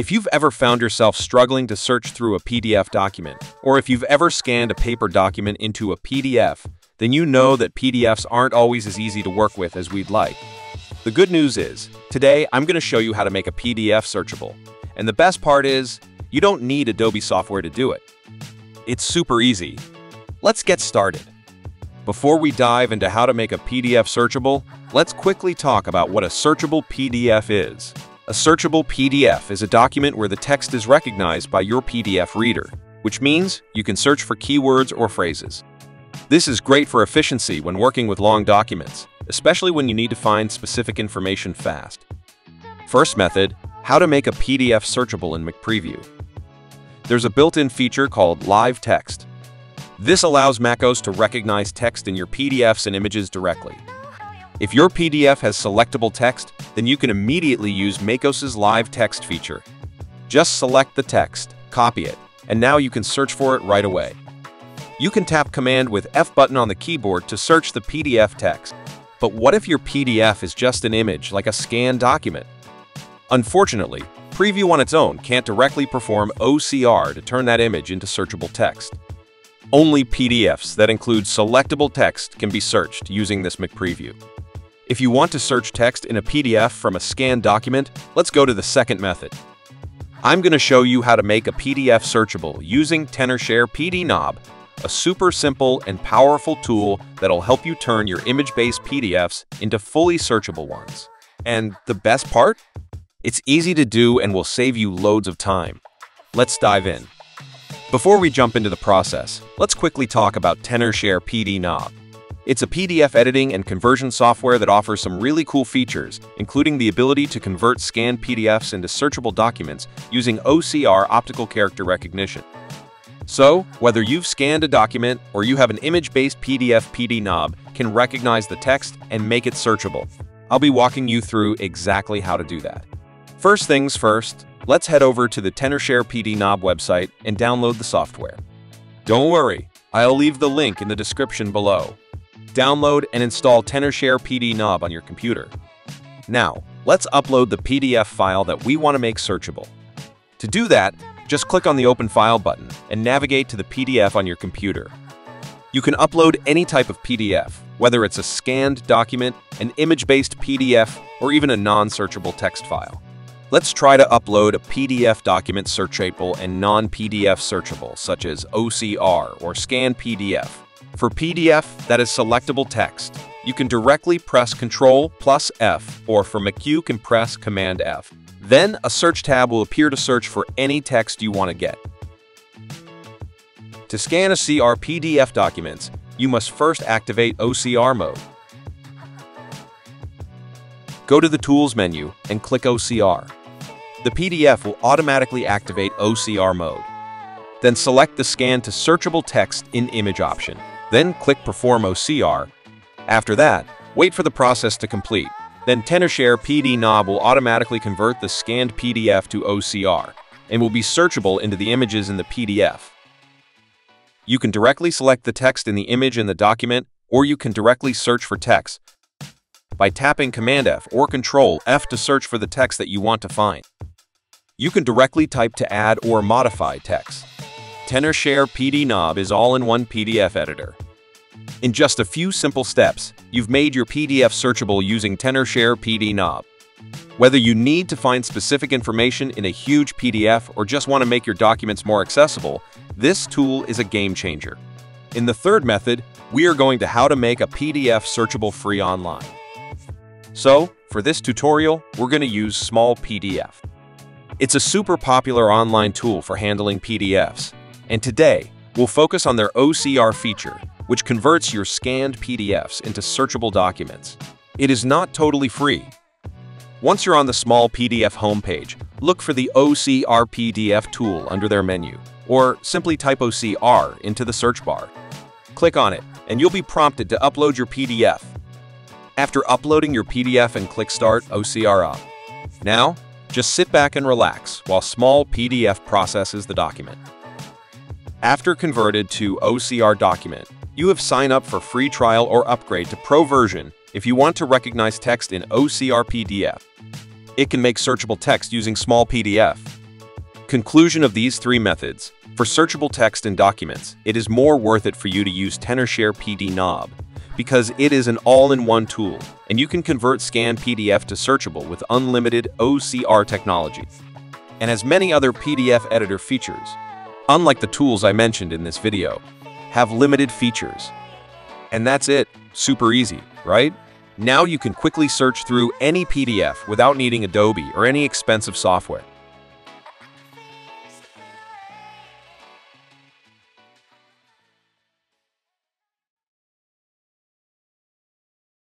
If you've ever found yourself struggling to search through a PDF document, or if you've ever scanned a paper document into a PDF, then you know that PDFs aren't always as easy to work with as we'd like. The good news is, today I'm going to show you how to make a PDF searchable. And the best part is, you don't need Adobe software to do it. It's super easy. Let's get started. Before we dive into how to make a PDF searchable, let's quickly talk about what a searchable PDF is. A searchable PDF is a document where the text is recognized by your PDF reader, which means you can search for keywords or phrases. This is great for efficiency when working with long documents, especially when you need to find specific information fast. First method, how to make a PDF searchable in MacPreview. There's a built-in feature called Live Text. This allows MacOS to recognize text in your PDFs and images directly. If your PDF has selectable text, then you can immediately use MacOS's Live Text feature. Just select the text, copy it, and now you can search for it right away. You can tap Command with F button on the keyboard to search the PDF text. But what if your PDF is just an image, like a scanned document? Unfortunately, Preview on its own can't directly perform OCR to turn that image into searchable text. Only PDFs that include selectable text can be searched using this MacPreview. If you want to search text in a PDF from a scanned document, let's go to the second method. I'm going to show you how to make a PDF searchable using Tenorshare PDNob a super simple and powerful tool that'll help you turn your image-based PDFs into fully searchable ones. And the best part? It's easy to do and will save you loads of time. Let's dive in. Before we jump into the process, let's quickly talk about Tenorshare PDNob. It's a PDF editing and conversion software that offers some really cool features, including the ability to convert scanned PDFs into searchable documents using OCR optical character recognition. So, whether you've scanned a document or you have an image-based PDF PDNob can recognize the text and make it searchable. I'll be walking you through exactly how to do that. First things first, let's head over to the Tenorshare PDNob website and download the software. Don't worry, I'll leave the link in the description below. Download and install Tenorshare PDNob on your computer. Now, let's upload the PDF file that we want to make searchable. To do that, just click on the Open File button and navigate to the PDF on your computer. You can upload any type of PDF, whether it's a scanned document, an image-based PDF, or even a non-searchable text file. Let's try to upload a PDF document searchable and non-PDF searchable, such as OCR or Scan PDF. For PDF, that is selectable text. You can directly press Ctrl plus F, or for Mac you can press Command F. Then, a search tab will appear to search for any text you want to get. To scan OCR PDF documents, you must first activate OCR mode. Go to the Tools menu and click OCR. The PDF will automatically activate OCR mode. Then select the Scan to Searchable Text in Image option. Then click Perform OCR. After that, wait for the process to complete. Then Tenorshare PDNob will automatically convert the scanned PDF to OCR and will be searchable into the images in the PDF. You can directly select the text in the image in the document, or you can directly search for text by tapping Command F or Control F to search for the text that you want to find. You can directly type to add or modify text. Tenorshare PDNob is all-in-one PDF editor. In just a few simple steps, you've made your PDF searchable using Tenorshare PDNob. Whether you need to find specific information in a huge PDF or just want to make your documents more accessible, this tool is a game changer. In the third method, we are going to how to make a PDF searchable free online. So, for this tutorial, we're going to use Small PDF. It's a super popular online tool for handling PDFs, and today, we'll focus on their OCR feature, which converts your scanned PDFs into searchable documents. It is not totally free. Once you're on the small PDF homepage, look for the OCR PDF tool under their menu, or simply type OCR into the search bar. Click on it, and you'll be prompted to upload your PDF. After uploading your PDF and click Start OCR Up. Now, just sit back and relax while Small PDF processes the document. After converted to OCR document, you have signed up for free trial or upgrade to Pro version if you want to recognize text in OCR PDF. It can make searchable text using small PDF. Conclusion of these three methods. For searchable text and documents, it is more worth it for you to use Tenorshare PDNob because it is an all-in-one tool, and you can convert scanned PDF to searchable with unlimited OCR technology, and has many other PDF editor features. Unlike the tools I mentioned in this video, have limited features. And that's it, super easy, right? Now you can quickly search through any PDF without needing Adobe or any expensive software.